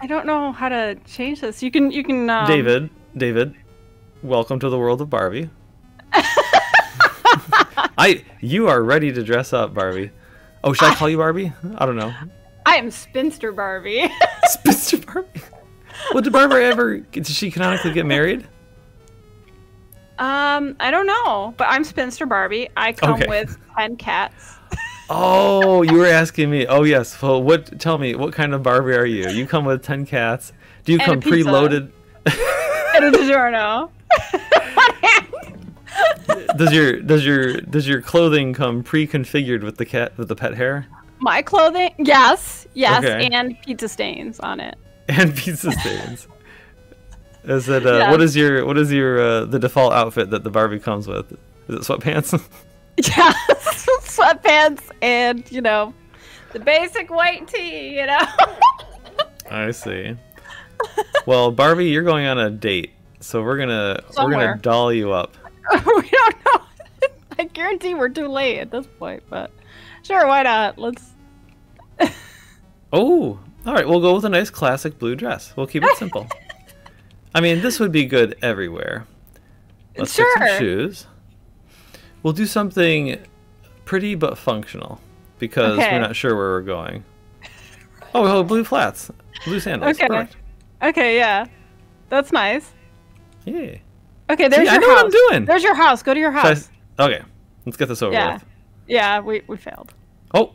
I don't know how to change this. You can you can um, David, David, welcome to the world of Barbie. I you are ready to dress up, Barbie. Oh, should I call you Barbie? I don't know. I am spinster Barbie. Spinster Barbie. Well, did Barbie ever? Did she canonically get married? um, I don't know, but I'm spinster Barbie. I come Okay. with ten cats. Oh, you were asking me. Oh yes. Well, what? Tell me, what kind of Barbie are you? You come with ten cats. Do you And come preloaded? and a DiGiorno. does your does your does your clothing come pre-configured with the cat with the pet hair My clothing, yes, yes, Okay. and pizza stains on it. and pizza stains? Is it uh, Yeah. what is your what is your uh, the default outfit that the Barbie comes with? Is it sweatpants? Yeah, sweatpants and you know, the basic white tee. You know. I see. Well, Barbie, you're going on a date, so we're gonna we're gonna doll you up. we don't know. I guarantee we're too late at this point, but sure, why not? Let's. Oh, all right. We'll go with a nice classic blue dress. We'll keep it simple. I mean, this would be good everywhere. Let's Sure. some shoes. We'll do something pretty but functional because Okay. we're not sure where we're going. Oh, oh, blue flats, blue sandals. Okay. Perfect. Okay, yeah, that's nice. Yeah. Okay, there's See, I your know house. what I'm doing. There's your house. Go to your Should I house. okay, let's get this over Yeah. with. Yeah, we we failed. Oh,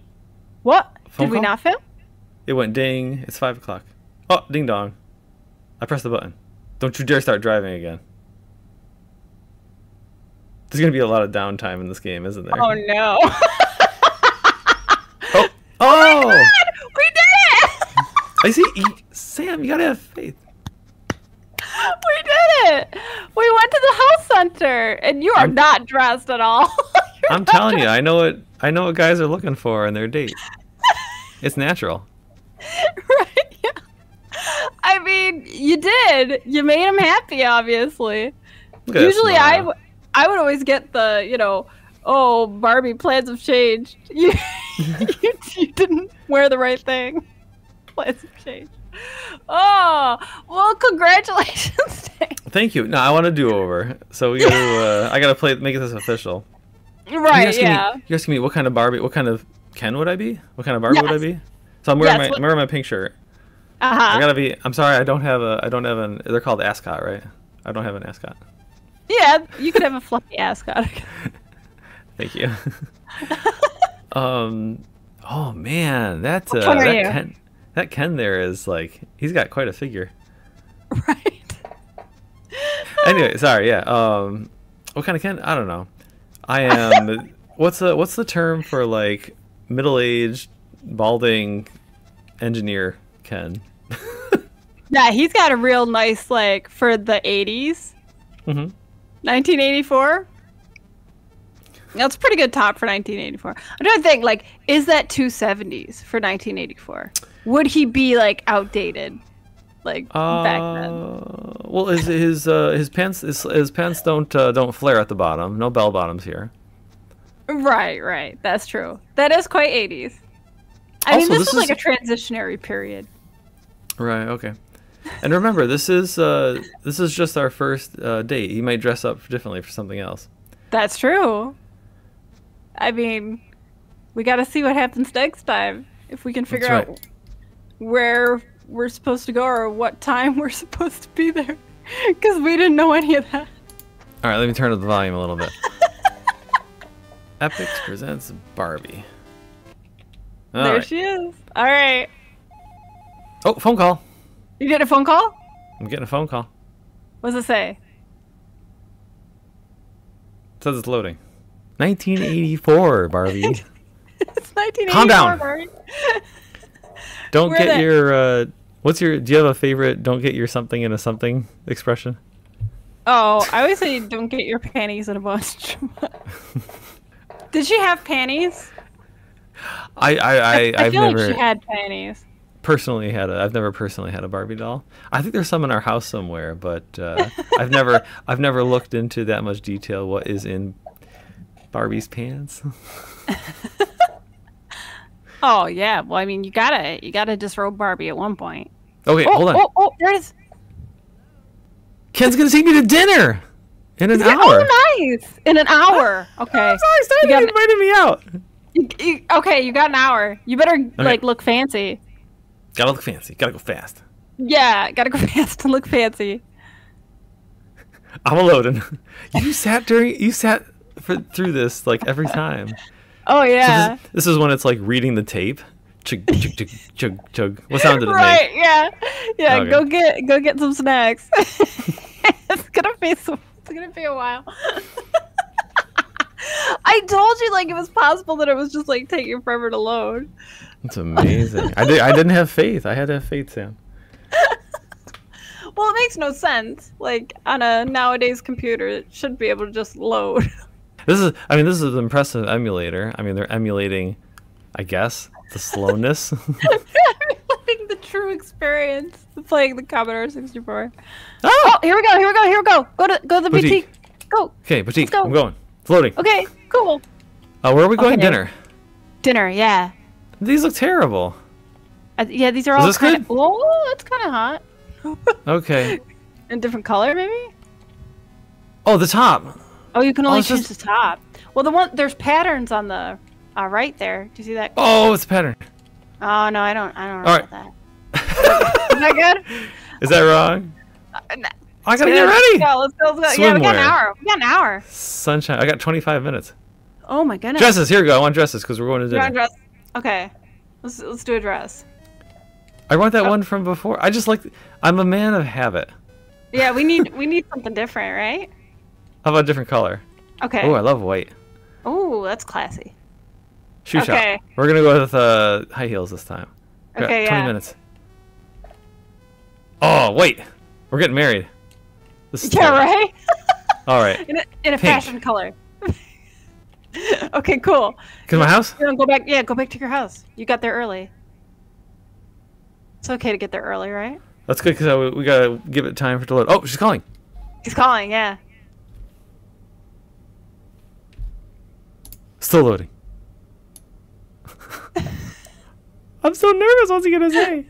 What? Phone Did we not fail? it went ding. It's five o'clock. Oh, ding dong. I pressed the button. Don't you dare start driving again. There's gonna be a lot of downtime in this game, isn't there? Oh no. Oh! oh! oh we did it! I see. Sam, you gotta have faith. we did it! We went to the health center, and you are I'm- not dressed at all. I'm telling you, I know what I know what guys are looking for in their date. It's natural. right? Yeah. I mean, you did. You made him happy, obviously. Look at that Usually, I, I would always get the, you know, oh, Barbie plans have changed. You, you, you didn't wear the right thing. Plans have changed. Oh, well, congratulations, Dave. Thank you. No, I want to do over. So we gotta. Uh, I gotta play. Make this official. You're Right, asking yeah. Me, you're asking me what kind of Barbie? What kind of Ken would I be? What kind of Barbie would I be? So I'm wearing Yes, my what- I'm wearing my pink shirt. Uh-huh. I gotta be. I'm sorry. I don't have a. I don't have an. They're called ascot, right? I don't have an ascot. Yeah, you could have a fluffy ascot. Thank you. um. Oh man, that uh, Which one are that? Ken, that Ken there is like he's got quite a figure. right. Anyway, sorry. Yeah. Um. What kind of Ken? I don't know. I am. what's the What's the term for like middle aged balding engineer Ken? Yeah, he's got a real nice, like, for the 80s. hmm 1984. That's a pretty good top for 1984. I'm trying to think, like, is that 270s for 1984? Would he be like outdated, like back then? Uh, well, his his uh, his pants his, his pants don't uh, don't flare at the bottom. No bell bottoms here. Right, right. That's true. That is quite 80s. I mean, this, this is like a transitionary period. Right. Okay. And remember, this is uh, this is just our first uh, date. He might dress up differently for something else. That's true. I mean, we got to see what happens next time. If we can figure right. out where we're supposed to go or what time we're supposed to be there. Because we didn't know any of that. All right. Let me turn up the volume a little bit. Epyx presents Barbie. All there right. she is. All right. Oh, phone call. You get a phone call? I'm getting a phone call. What does it say? It says it's loading. 1984, Barbie. it's 1984. Calm down. Barbie. Don't Where get your. Uh, what's your? Do you have a favorite? Don't get your something in a something expression. Oh, I always say don't get your panties in a bunch. Did she have panties? I I, I, I I've feel never like she had panties. Personally had a. I've never personally had a Barbie doll. I think there's some in our house somewhere, but uh, I've never I've never looked into that much detail. What is in Barbie's pants? Oh yeah. Well, I mean, you gotta you gotta disrobe Barbie at one point. Okay, Oh, hold on. oh, oh, there it is. Ken's gonna take me to dinner in an Yeah, hour. Oh, nice. In an hour. Okay. I'm so excited! You invited me out. You, you, okay, you got an hour. You better like look fancy. Gotta look fancy. Gotta go fast. Yeah, gotta go fast and look fancy. I'm a loading. You sat during. You sat for, through this like every time. Oh So yeah. this, this is when it's like reading the tape. Chug chug chug chug chug. What sound did it right, make? yeah. Yeah, Okay. go get go get some snacks. it's gonna be some, it's gonna be a while. I told you like it was possible that it was just like taking forever to load. It's amazing. I did. I didn't have faith. I had to have faith, Sam. Well, it makes no sense. Like on a nowadays computer, it should be able to just load. This is. I mean, this is an impressive emulator. I mean, they're emulating, I guess, the slowness. Living the true experience of playing the Commodore 64. oh! Oh, here we go, here we go, here we go. Go to go to the Boutique. boutique. Go. Okay, boutique. go. I'm going. Floating. Okay, cool. Uh, where are we going? Okay. Dinner. Dinner, yeah. These look terrible. Uh, yeah, these are Is all kind of. Oh, it's kind of hot. Okay. In different color, maybe. Oh, the top. Oh, you can Oh, only choose just- the top. Well, the one there's patterns on the uh, right there. Do you see that? Oh, it's a pattern. Oh no, I don't. I don't know All about that. Is that good? Is that wrong? Uh, n- I gotta get Let's ready. go. Let's go. Let's go. Yeah, we got an hour. We got an hour. Sunshine. I got 25 minutes. Oh my goodness. Dresses. Here we go. I want dresses because we're going to You want dinner. Okay. Let's let's do a dress. I want Oh. that one from before. I just like. I'm a man of habit. Yeah, we need we need something different, right? How about a different color? Okay. Oh, I love white. Oh, that's classy. Shoe Okay. shop. We're gonna go with uh, high heels this time. Okay, 20 yeah. minutes. Oh wait, we're getting married. This is Yeah, terrible. right. All right. In a, in a fashion color. okay, cool. Go to my house. You know, go back. Yeah, go back to your house. You got there early. It's okay to get there early, right? That's good because we gotta give it time for it to load. Oh, she's calling. He's calling. Yeah. Still loading. I'm so nervous. What's he gonna say?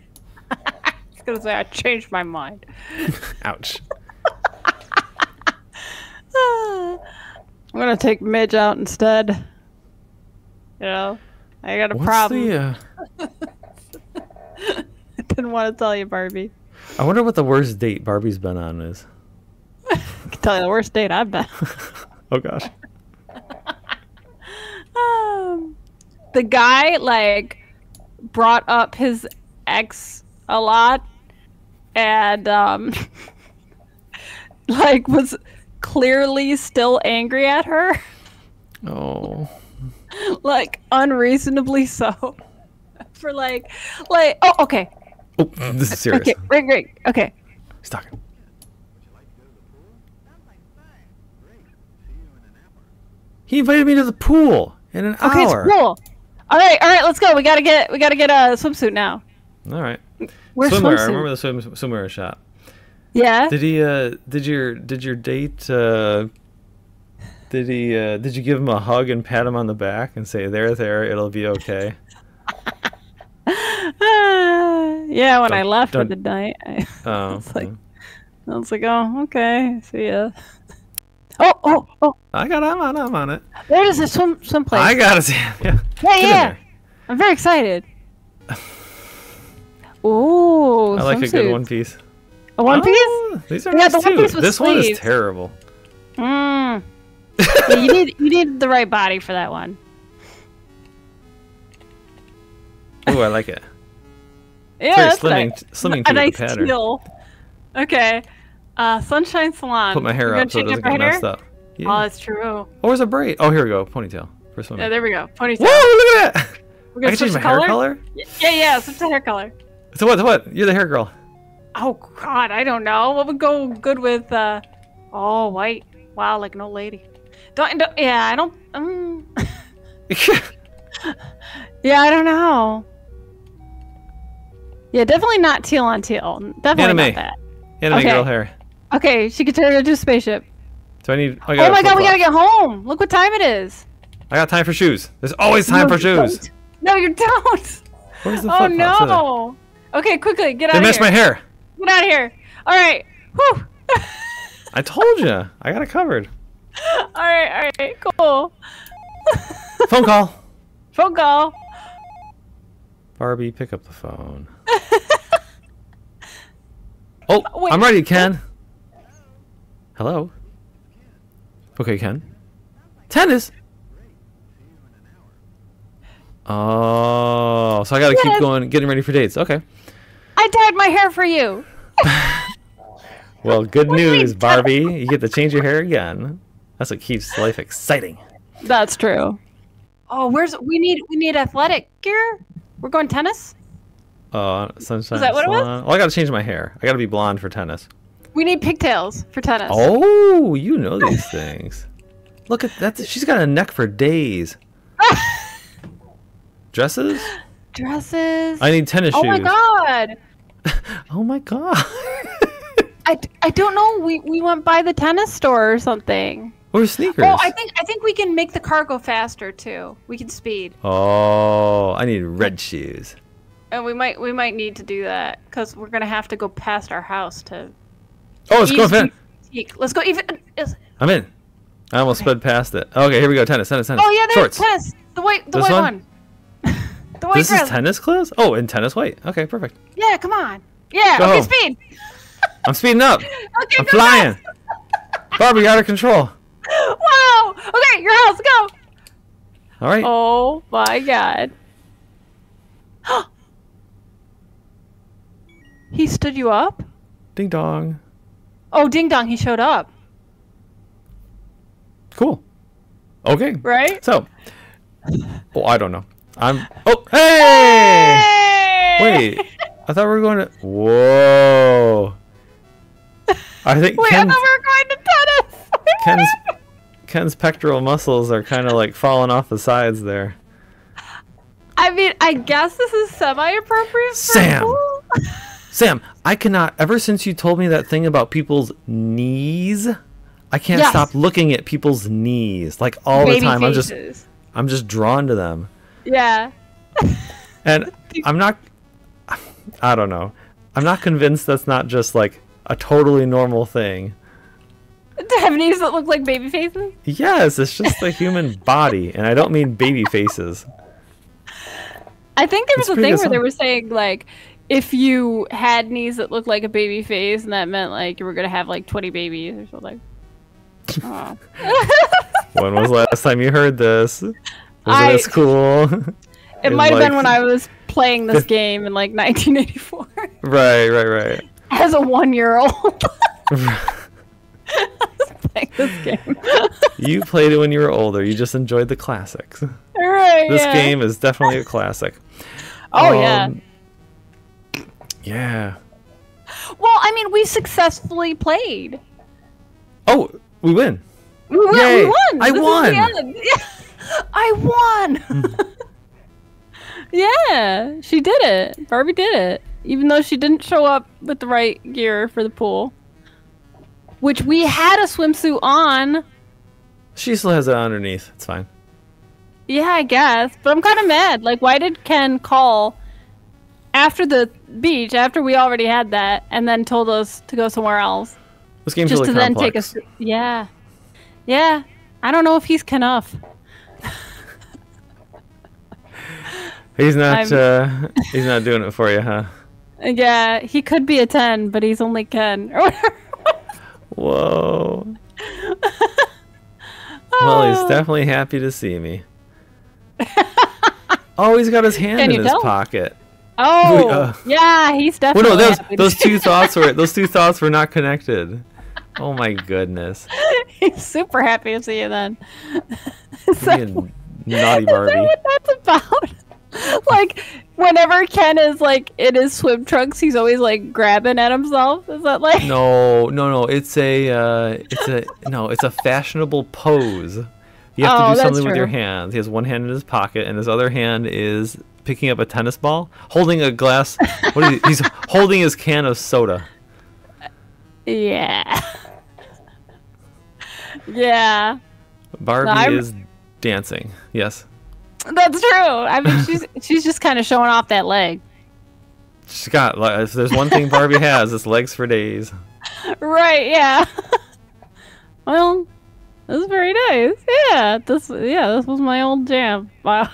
He's gonna say I changed my mind. Ouch. I'm gonna take Midge out instead. You know, I got a What's problem. the? Uh... I didn't want to tell you, Barbie. I wonder what the worst date Barbie's been on is. I can tell you the worst date I've been. Oh gosh. um, the guy like brought up his ex a lot, and um, like was clearly still angry at her, Oh. like unreasonably so. For like, like oh okay, Oh, this is serious. okay, great, great, okay. He's talking. He invited me to the pool in an Okay, hour. it's cool. All right, all right, let's go. We gotta get we gotta get a swimsuit now. All right. Where's swimwear. I remember the swim swimwear shop. Yeah. Did he? Uh, did your did your date? Uh, did he? Uh, did you give him a hug and pat him on the back and say, "There, there, it'll be okay"? Ah, yeah, when I Don't- left for the night, I, Oh, It's like-. I was like, oh, okay, see ya. Oh, oh, oh, I got. I'm on. I'm on it. There is, a swim, swim place. I got it. Yeah. yeah, yeah. I'm very excited. Ooh, I like a good one piece. A one piece? Oh, these are Yeah, nice the one too. piece with This one is terrible. Mm. yeah, you need you need the right body for that one. Ooh, I like it. Yeah, Very that's slimming, nice. slimming a to the nice pattern. teal. Okay. Uh, Sunshine Salon. Put my hair You gonna up so it doesn't get your messed hair? up. Oh, Yeah. that's true. Or was a braid? Oh, here we go. Ponytail First one. Yeah, there we go. Ponytail. Whoa, look at that! We're gonna can change my the hair color. Yeah, yeah, switch the hair color. So what? What? You're the hair girl. Oh God, I don't know. What would go good with uh oh white? Wow, like an old lady. Don't, don't yeah, I don't um, Yeah, I don't know. Yeah, definitely not teal on teal. Definitely Anime. not that. Anime Okay. girl hair. Okay, she could turn into a spaceship. Do I need? I Oh my god, we gotta get home. Look what time it is. I got time for shoes. There's always time No, for shoes. don't. No, you don't. Where's the Oh no. Okay, quickly, get out They messed my hair. Get out of here. All right. Whew. I told you. I got it covered. all right, all right, cool. Phone call. Phone call. Barbie, pick up the phone. Oh, Wait. I'm ready, Ken. Hello. Okay, Ken. Tennis. Oh, so I gotta keep going, getting ready for dates. Okay. I dyed my hair for you. Well, good do you mean, news, Barbie. You get to change your hair again. That's what keeps life exciting. That's true. Oh, where's we need we need athletic gear? We're going tennis? Oh, sunshine. that what it was? Well, I gotta change my hair. I gotta be blonde for tennis. We need pigtails for tennis. Oh, you know these things. Look at that. She's got a neck for days. Dresses? Dresses. I need tennis oh shoes. Oh my god. Oh my god. I, I don't know. We we went by the tennis store or something. or sneakers. Oh, I think I think we can make the car go faster too. We can speed, Oh, I need red shoes. and we might we might need to do that because we're gonna have to go past our house to. Oh, it's going Eve's fast. Let's go even. I'm in. I almost sped past it. Okay, here we go. Tennis, tennis, tennis. Oh yeah, there's Shorts. tennis. The white the This white one? one. White This dress. is tennis clothes? Oh, in tennis white. Okay, perfect. Yeah, come on. Yeah. Go. Okay, oh. speed. I'm speeding up. Okay, I'm flying. Barbie, out of control. Wow. Okay, your house. Go. All right. Oh my god. he stood you up? Ding dong. Oh, ding dong, he showed up, Cool. Okay. right? So, oh, I don't know. I'm. Oh, hey! Hey! Wait, I thought we were going to. Whoa. I think Wait, I Ken's, thought we were going to tennis. Ken's Ken's pectoral muscles are kind of like falling off the sides there. I mean, I guess this is semi-appropriate for Sam! Sam, I cannot. Ever since you told me that thing about people's knees, I can't Yes. stop looking at people's knees like all Baby the time. I'm just faces. I'm just drawn to them. Yeah. And I'm not I don't know. I'm not convinced that's not just like a totally normal thing. To have knees that look like baby faces? Yes, it's just the human body, and I don't mean baby faces. I think there was It's a thing where they were saying like if you had knees that looked like a baby face and that meant like you were gonna have like 20 babies or something. Oh. When was the last time you heard this? Was I- school? It might have been when I was playing this game in like 1984 right, right, right. as a one year old. playing this game. You played it when you were older. You just enjoyed the classics. right. This yeah. game is definitely a classic. Oh yeah. Um, Yeah. Well, I mean, we successfully played. Oh, we win. We, won- Yay, we won. I This won. End. I won. yeah, she did it. Barbie did it, even though she didn't show up with the right gear for the pool. Which we had a swimsuit on. She still has it underneath. It's fine. Yeah, I guess. But I'm kind of mad. Like, why did Ken call after the beach, after we already had that, and then told us to go somewhere else? This game's Just really to then take us. Yeah. Yeah. I don't know if he's Kenough. He's not. Uh, he's not doing it for you, huh? Yeah, he could be a 10, but he's only Ken. Whoa. Well, he's Oh. definitely happy to see me. Oh, he's got his hand Can in you his tell? pocket. Oh, uh, yeah, he's Well, definitely. no, those happy those two thoughts were those two thoughts were not connected. Oh my goodness. he's super happy to see you then. Is that, naughty is that Barbie. what that's about? like, whenever Ken is like in his swim trunks, he's always like grabbing at himself. Is that like? No, no, no. It's a uh, it's a no. It's a fashionable pose. You have Oh, to do something with your hands. He has one hand in his pocket, and his other hand is picking up a tennis ball, holding a glass. What is he? He's holding his can of soda. Yeah. yeah, Barbie I'm- is dancing. Yes, that's true. I mean, she's she's just kind of showing off that leg. She's got. like, there's one thing Barbie has, it's legs for days. Right, yeah. well, this is very nice. Yeah, this yeah, this was my old jam. Wow.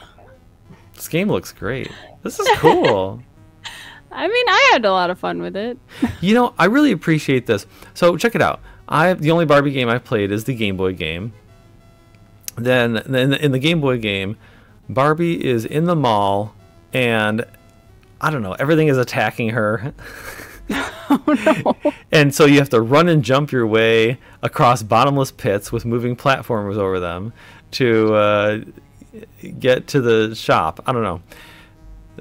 This game looks great. This is cool. I mean, I had a lot of fun with it. you know, I really appreciate this. So check it out. I the only Barbie game I've played is the Game Boy game. Then in the, in the Game Boy game, Barbie is in the mall, and I don't know, everything is attacking her. oh no. And so you have to run and jump your way across bottomless pits with moving platforms over them to uh, get to the shop. I don't know.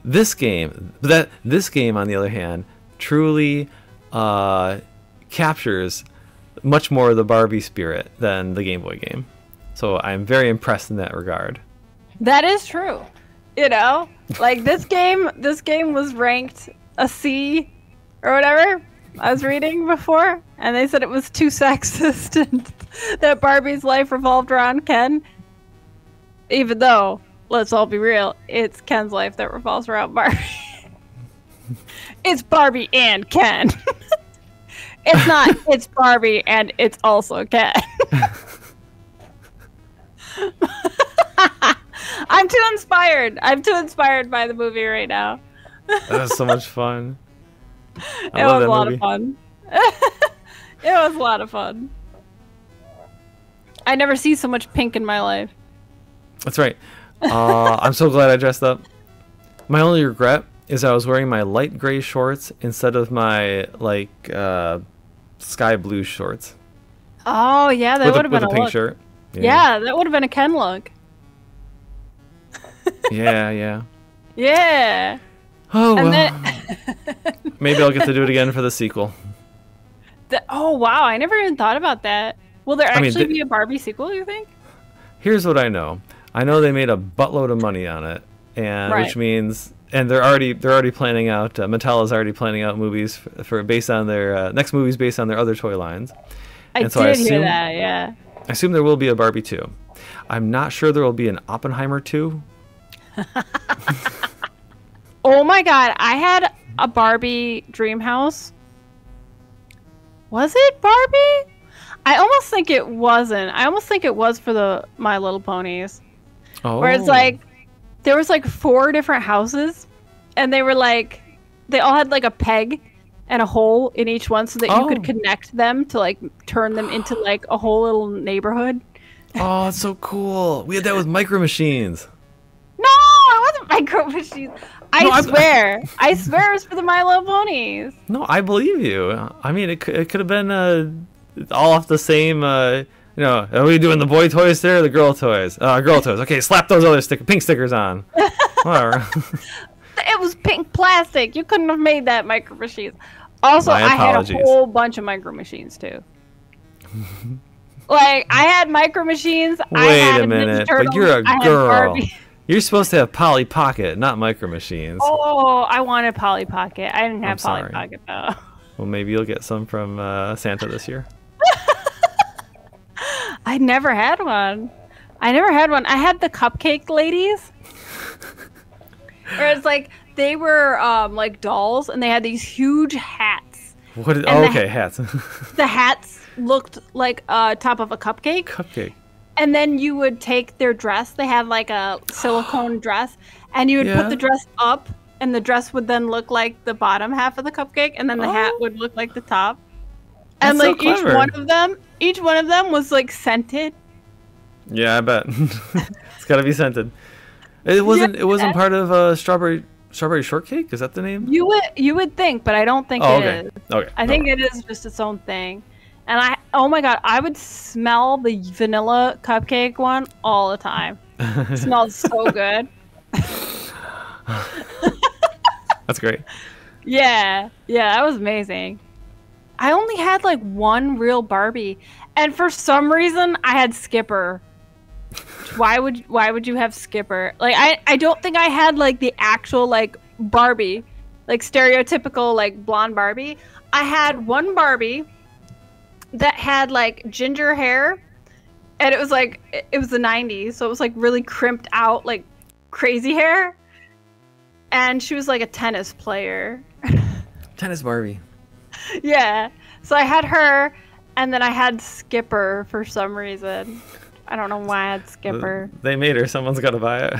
This game, that this game, on the other hand, truly uh, captures much more of the Barbie spirit than the Game Boy game. So I'm very impressed in that regard. That is true. You know, like this game, this game was ranked a C or whatever. I was reading before, and they said it was too sexist and that Barbie's life revolved around Ken. Even though, let's all be real, it's Ken's life that revolves around Barbie. it's Barbie and Ken. it's not. It's Barbie and it's also Ken. I'm too inspired. I'm too inspired by the movie right now. That was so much fun. I it was a lot movie. of fun. it was a lot of fun. I never see so much pink in my life. That's right. Uh, I'm so glad I dressed up. My only regret is I was wearing my light gray shorts instead of my like uh, sky blue shorts Oh yeah, that would have been a a pink look. shirt. Yeah, that would have been a Ken look. Yeah, yeah. Yeah. Oh And well. then Maybe I'll get to do it again for the sequel. The- oh wow, I never even thought about that. Will there I mean, actually be a Barbie sequel? You think? Here's what I know. I know they made a buttload of money on it, and Right. which means and they're already they're already planning out. Uh, Mattel is already planning out movies for, for based on their uh, next movies based on their other toy lines. I And did so I hear assume- that. Yeah. I assume there will be a Barbie 2. I'm not sure there will be an Oppenheimer 2. Oh my god, I had a Barbie dream house. Was it Barbie? I almost think it wasn't. I almost think it was for the My Little Ponies. Oh. Where it's oh. like there was like four different houses and they were like they all had like a peg and a hole in each one so that you Oh. could connect them to like turn them into like a whole little neighborhood. Oh, it's so cool. We had that with Micro Machines. No, it wasn't micro machines. I No, swear. I swear it was for the My Little Ponies. No, I believe you. I mean, it, could- it could have been uh, all off the same. Uh, you know, are we doing the boy toys there or the girl toys? Uh, girl toys. Okay, slap those other stick- pink stickers on. Whatever. It was pink plastic. You couldn't have made that micro machines. Also, I had a whole bunch of micro machines too. like I had micro machines. I Wait had a Ninja minute, but you're a I girl. You're supposed to have Polly Pocket, not Micro Machines. Oh, I wanted Polly Pocket. I didn't have Polly. Pocket though. Well, maybe you'll get some from uh, Santa this year. I never had one. I never had one. I had the cupcake ladies. Where it's like they were um, like dolls and they had these huge hats. What? Is, oh, okay, hats. The hats looked like uh, top of a cupcake. Cupcake. And then you would take their dress. They had like a silicone dress, and you would Yeah. put the dress up, and the dress would then look like the bottom half of the cupcake, and then the hat Oh. would look like the top. And That's so like each one of them, each one of them was like scented. Yeah, I bet. it's got to be scented. It wasn't. It wasn't part of uh, strawberry strawberry shortcake. Is that the name? You would you would think, but I don't think Oh, it okay. is. Okay. I think it is just its own thing. And I, oh my god, I would smell the vanilla cupcake one all the time. It smells so good. That's great. Yeah, yeah, that was amazing. I only had like one real Barbie, and for some reason I had Skipper. why would why would you have Skipper? Like I I don't think I had like the actual like Barbie, like stereotypical like blonde Barbie. I had one Barbie that had like ginger hair, and it was like it- was the '90s, so it was like really crimped out, like crazy hair. And she was like a tennis player. Tennis Barbie. Yeah. So I had her, and then I had Skipper for some reason. I don't know why I had Skipper. They made her. Someone's got to buy it.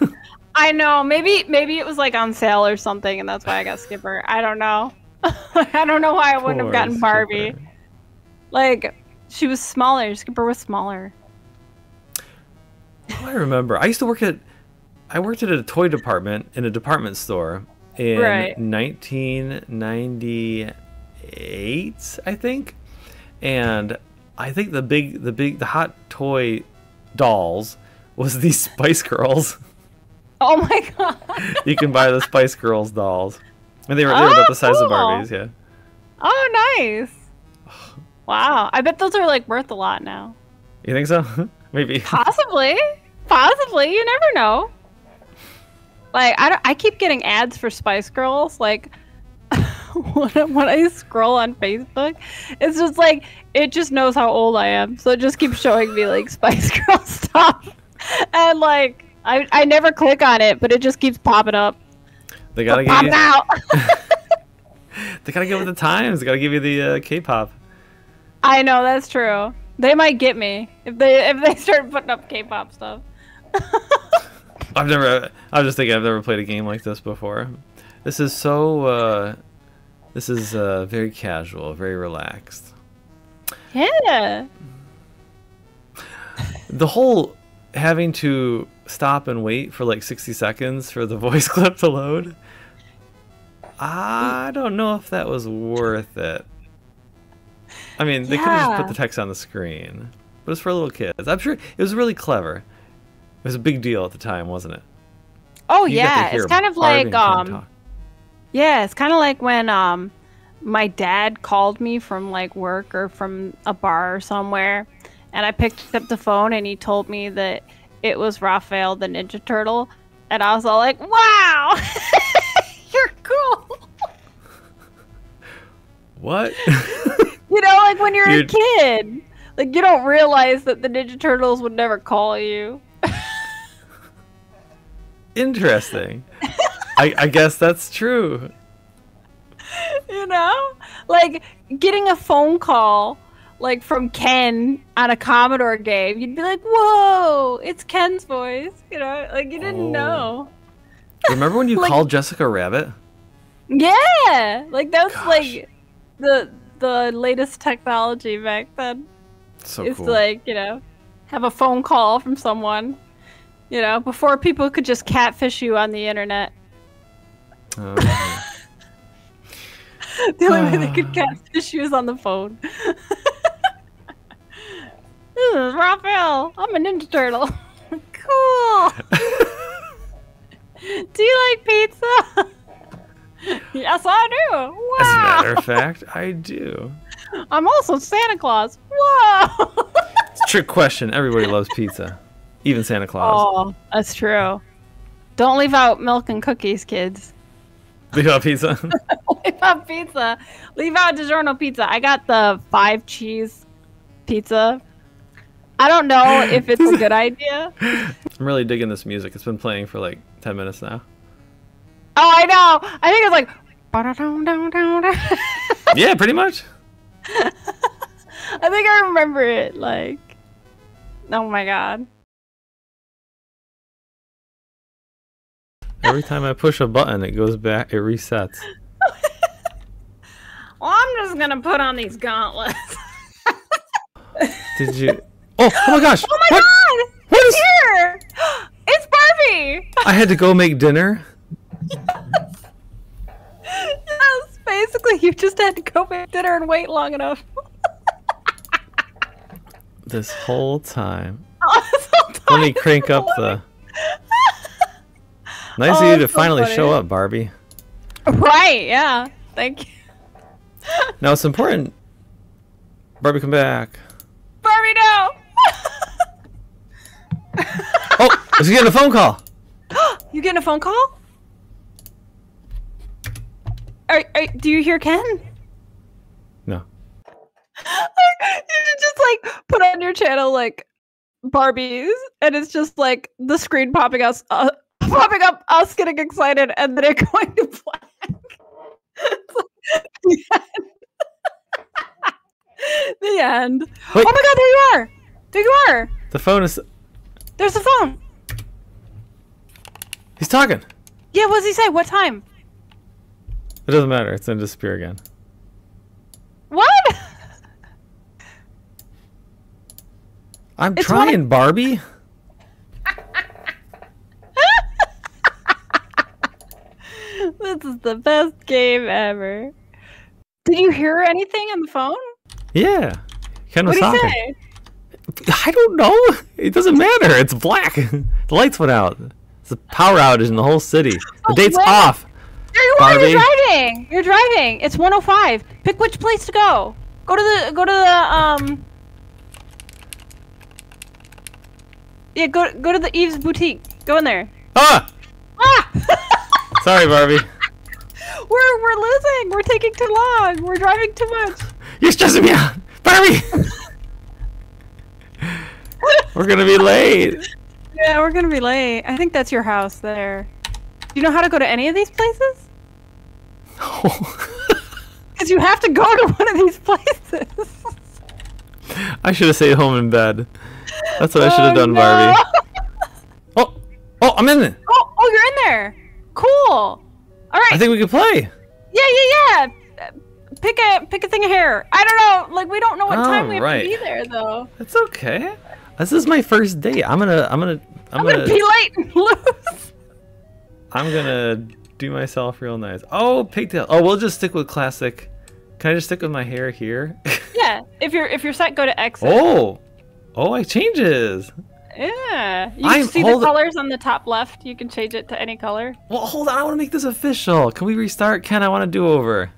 I know. Maybe maybe it was like on sale or something, and that's why I got Skipper. I don't know. I don't know why I wouldn't have Poor gotten Barbie. Like she was smaller. Skipper was smaller. Oh, I remember. I used to work at. I worked at a toy department in a department store in Right. 1998, I think, and I think the big, the big, the hot toy dolls was these Spice Girls. Oh my god. you can buy the Spice Girls dolls, and they were they were about Oh, the size of. Oh, Barbies. Yeah. Oh nice. Wow. I bet those are like worth a lot now. You think so? Maybe. Possibly. Possibly. You never know. Like I, don't, I keep getting ads for Spice Girls. Like when, I- when I scroll on Facebook, it's just like it just knows how old I am, so it just keeps showing me like Spice Girl stuff, and like I I never click on it, but it just keeps popping up. They gotta give Popping you. out. They gotta give it the times. They gotta give you the uh, K-pop. I know that's true. They might get me if they if they start putting up K-pop stuff. I've never. I was just thinking. I've never played a game like this before. This is so. Uh, this is uh, very casual, very relaxed. Yeah. The whole having to stop and wait for like 60 seconds for the voice clip to load. I don't know if that was worth it. I mean, they could have just put the text on the screen, but it's for little kids. I'm sure it was really clever. It was a big deal at the time, wasn't it? Oh You yeah, it's kind of like um yeah, it's kind of like when um my dad called me from like work or from a bar or somewhere and I picked up the phone and he told me that it was Raphael the Ninja Turtle and I was all like, "Wow! You're cool." What? You know, like when you're, You're- a kid, like you don't realize that the Ninja Turtles would never call you. Interesting. I, I guess that's true. you know like getting a phone call like from ken on a commodore game you'd be like whoa it's ken's voice you know like you didn't Oh. know Remember when you Like- called Jessica Rabbit? yeah like that was Gosh. like the the latest technology back then. So it's cool. like you know have a phone call from someone you know before people could just catfish you on the internet. Oh, the only way they could catfish you is on the phone. This is raphael. I'm a ninja turtle. Cool. Do you like pizza yes i do Wow. As a matter of fact, I do. i'm also santa claus whoa It's a trick question. Everybody loves pizza, even Santa Claus. oh that's true don't leave out milk and cookies kids They love pizza. leave out pizza. Leave out DiGiorno pizza. I got the five cheese pizza. I don't know if it's a good idea. I'm really digging this music. It's been playing for like 10 minutes now. Oh, I know. I think it's like. Yeah, pretty much. I think I remember it. Like, oh my god. Every time I push a button, it goes back, it resets. Well, I'm just gonna put on these gauntlets. Did you? Oh, oh my gosh! Oh my what? god! What is? here! It's Barbie! I had to go make dinner. Yes, basically, you just had to go make dinner and wait long enough. This whole time. Oh, this whole Let me crank up the. Nice Oh, of you to so finally funny. show up, Barbie. Right, yeah. Thank you. Now it's important. Barbie, come back. Barbie, no! Oh, is he getting a phone call. you getting a phone call? Are, are, do you hear Ken? No. you just like put on your channel like Barbies, and it's just like the screen popping us, uh, popping up, us getting excited, and then it going to black. Like, the end. Wait. Oh my god, there you are! There you are! The phone is. There's the phone! He's talking. Yeah, what does he say? What time? It doesn't matter. It's gonna disappear again. What? I'm It's of- trying, Barbie. this is the best game ever. Did you hear anything on the phone? Yeah. Ken was What did he talking. say? I don't know. It doesn't matter. It's black. the lights went out. It's a power outage in the whole city. The Oh, date's wait. off. There you are. You're driving. You're driving. It's 105. Pick which place to go. Go to the. Go to the. Um. Yeah. Go. Go to the Eve's boutique. Go in there. Ah! Ah! Sorry, Barbie. we're we're losing. We're taking too long. We're driving too much. You're stressing me out. Barbie! We're gonna be late. Yeah, we're gonna be late. I think that's your house there. Do you know how to go to any of these places? Because you have to go to one of these places. I should have stayed home in bed. That's what I should have Oh, done, no. Barbie. Oh, oh, I'm in it. Oh, oh, you're in there. Cool. All right. I think we can play. Yeah, yeah, yeah. Pick a pick a thing of hair. I don't know. Like we don't know what time we have Alright. to be there though. It's okay. This is my first date. I'm gonna, I'm gonna, I'm, I'm gonna, gonna be late and lose. I'm gonna do myself real nice. Oh, pigtail. Oh, we'll just stick with classic. Can I just stick with my hair here? yeah. If you're if you're set, go to exit. oh, oh, it changes. Yeah. You I'm- can see the colors on the top left. You can change it to any color. Well, hold on. I want to make this official. Can we restart? Ken, I want to do over.